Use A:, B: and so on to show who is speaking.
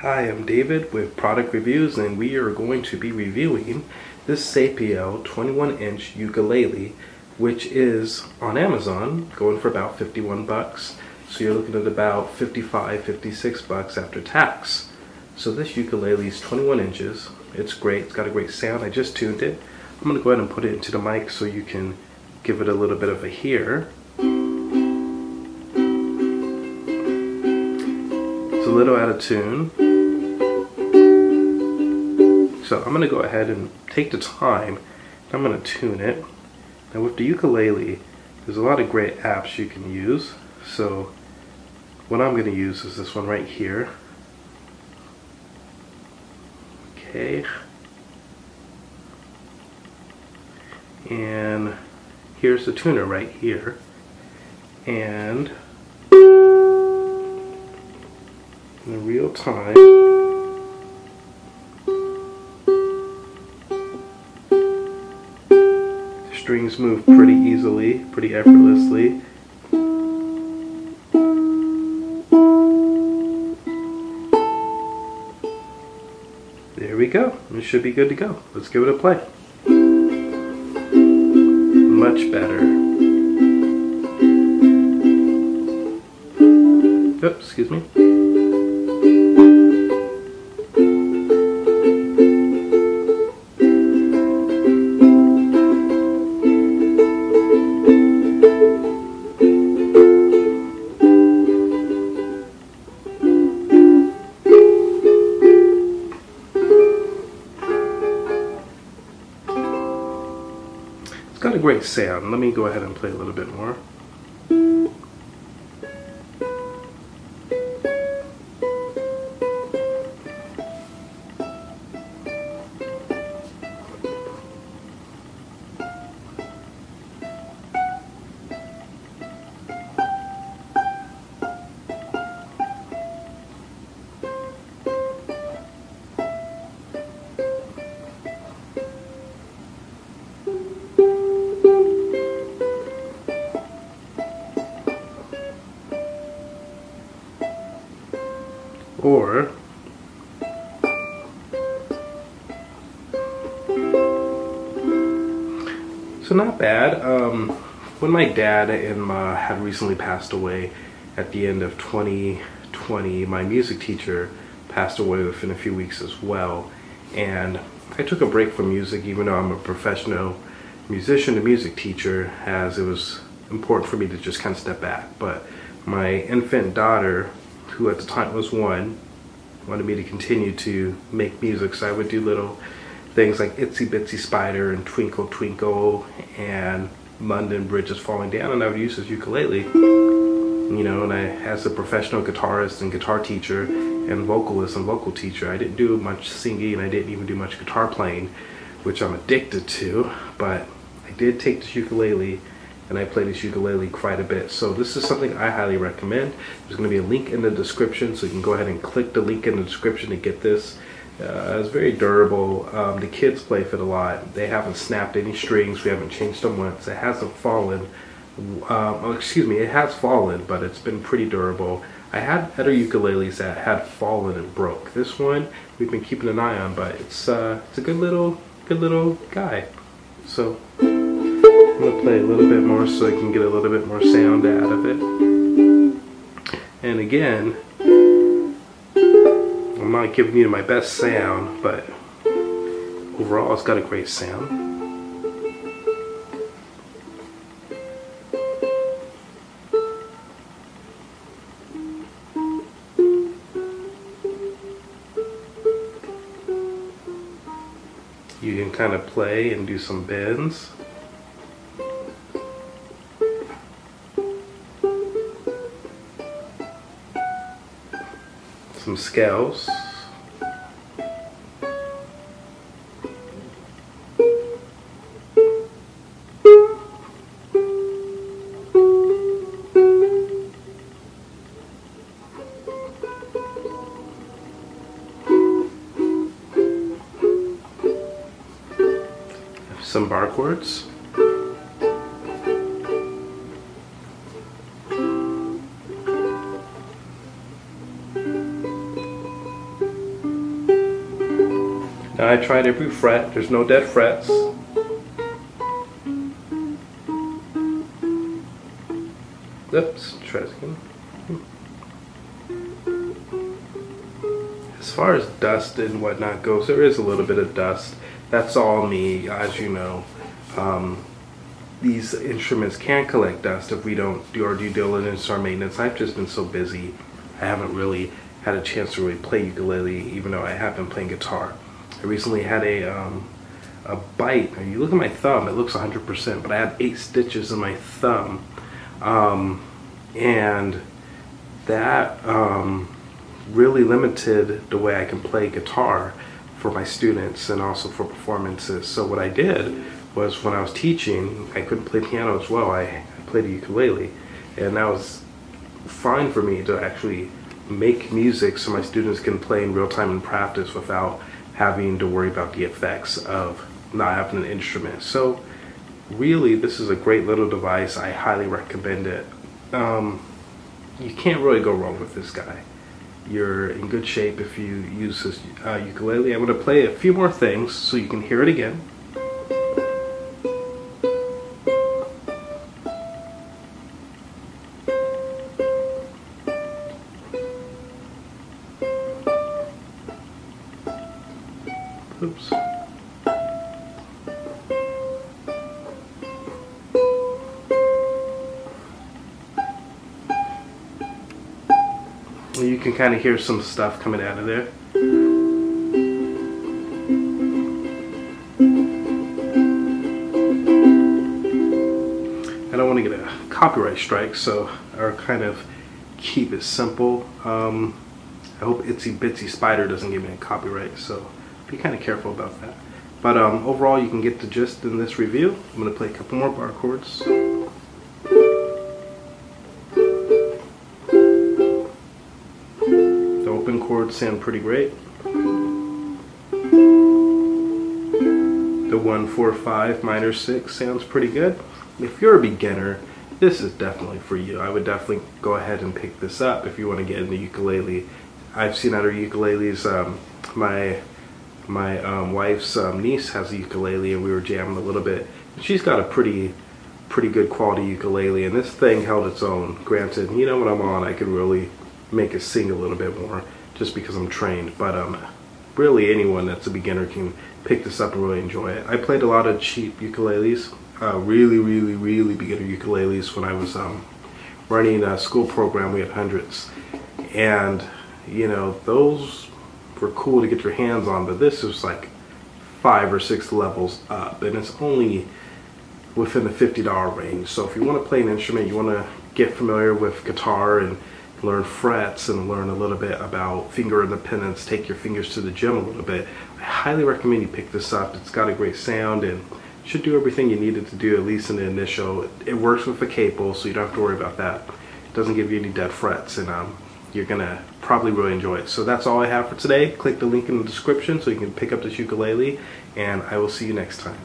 A: Hi, I'm David with Product Reviews and we are going to be reviewing this Sapio 21 inch ukulele which is on Amazon going for about 51 bucks. So you're looking at about 55, 56 bucks after tax. So this ukulele is 21 inches. It's great. It's got a great sound. I just tuned it. I'm going to go ahead and put it into the mic so you can give it a little bit of a hear. It's a little out of tune. So I'm going to go ahead and take the time. I'm going to tune it. Now with the ukulele, there's a lot of great apps you can use. So what I'm going to use is this one right here. Okay. And here's the tuner right here. And in real time, strings move pretty easily, pretty effortlessly. There we go. It should be good to go. Let's give it a play. Much better. Oops, excuse me. Sound. Let me go ahead and play a little bit more. Or So not bad. Um, when my dad and my had recently passed away at the end of 2020, my music teacher passed away within a few weeks as well. And I took a break from music even though I'm a professional musician and music teacher as it was important for me to just kind of step back. But my infant daughter, who at the time was one, wanted me to continue to make music. So I would do little things like Itsy Bitsy Spider and Twinkle Twinkle and London Bridge is Falling Down and I would use this ukulele. You know, and I, as a professional guitarist and guitar teacher and vocalist and vocal teacher, I didn't do much singing and I didn't even do much guitar playing, which I'm addicted to, but I did take this ukulele and I play this ukulele quite a bit. So this is something I highly recommend. There's going to be a link in the description, so you can go ahead and click the link in the description to get this. Uh, it's very durable. Um, the kids play it a lot. They haven't snapped any strings. We haven't changed them once. It hasn't fallen. Um, oh, excuse me, it has fallen, but it's been pretty durable. I had other ukuleles that had fallen and broke. This one we've been keeping an eye on, but it's uh, it's a good little good little guy. So gonna play a little bit more so I can get a little bit more sound out of it. And again, I'm not giving you my best sound, but overall it's got a great sound. You can kind of play and do some bends. Some scales. some bar chords. I tried every fret, there's no dead frets. Oops, try again. As far as dust and whatnot goes, there is a little bit of dust. That's all me, as you know. Um, these instruments can collect dust if we don't do our due diligence or maintenance. I've just been so busy. I haven't really had a chance to really play ukulele, even though I have been playing guitar. I recently had a um, a bite. You look at my thumb; it looks 100%, but I had eight stitches in my thumb, um, and that um, really limited the way I can play guitar for my students and also for performances. So what I did was when I was teaching, I couldn't play piano as well. I, played ukulele, and that was fine for me to actually make music so my students can play in real time and practice without having to worry about the effects of not having an instrument. So really this is a great little device. I highly recommend it. Um, you can't really go wrong with this guy. You're in good shape if you use this uh, ukulele. I'm going to play a few more things so you can hear it again. Oops. You can kind of hear some stuff coming out of there. I don't want to get a copyright strike, so I'll kind of keep it simple. Um, I hope Itsy Bitsy Spider doesn't give me a copyright, so be kind of careful about that. But um, overall, you can get the gist in this review. I'm going to play a couple more bar chords. The open chords sound pretty great. The 1, 4, 5 minor 6 sounds pretty good. If you're a beginner, this is definitely for you. I would definitely go ahead and pick this up if you want to get into ukulele. I've seen other ukuleles. Um, my my um, wife's um, niece has a ukulele and we were jamming a little bit. She's got a pretty pretty good quality ukulele and this thing held its own. Granted, you know when I'm on I can really make it sing a little bit more just because I'm trained. But um, really anyone that's a beginner can pick this up and really enjoy it. I played a lot of cheap ukuleles, uh, really, really, really beginner ukuleles when I was um, running a school program. We had hundreds. And, you know, those were cool to get your hands on, but this is like five or six levels up, and it's only within the $50 range. So if you want to play an instrument, you want to get familiar with guitar and learn frets and learn a little bit about finger independence, take your fingers to the gym a little bit, I highly recommend you pick this up. It's got a great sound and should do everything you needed to do, at least in the initial. It works with the cable, so you don't have to worry about that. It doesn't give you any dead frets, and um, you're gonna probably really enjoy it. So that's all I have for today. Click the link in the description so you can pick up this ukulele, and I will see you next time.